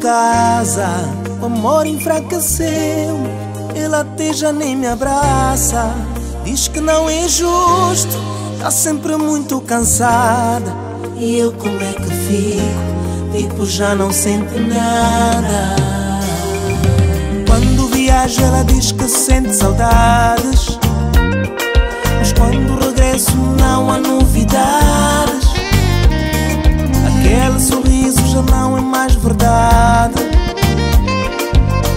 casa, o amor enfraqueceu. Ela até já nem me abraça. Diz que não é justo, tá sempre muito cansada. E eu como é que fico? Tipo, já não sente nada. Quando viaja, ela diz que sente saudades. Mais verdade.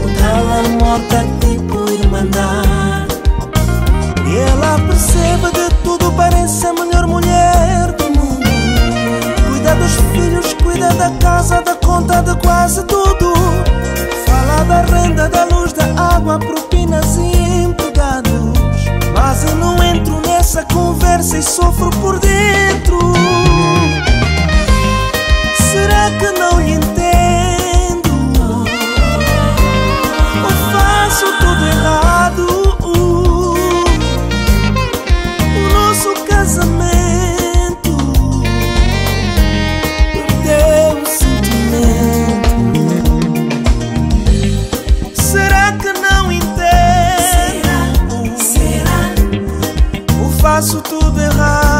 O morta tipo irmandade. E ela percebe de tudo, parece a melhor mulher do mundo. Cuida dos filhos, cuida da casa, da conta de quase tudo. Fala da renda, da luz, da água, propinas e empregados. Mas eu não entro nessa conversa e sofro por dentro. Faço tudo errado?